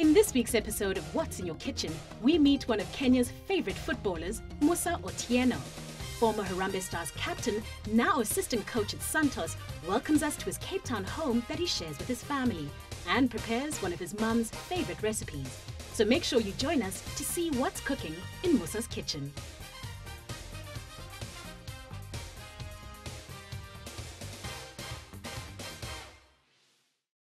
In this week's episode of What's in Your Kitchen, we meet one of Kenya's favorite footballers, Musa Otieno. Former Harambee Stars captain, now assistant coach at Santos, welcomes us to his Cape Town home that he shares with his family and prepares one of his mum's favorite recipes. So make sure you join us to see what's cooking in Musa's kitchen.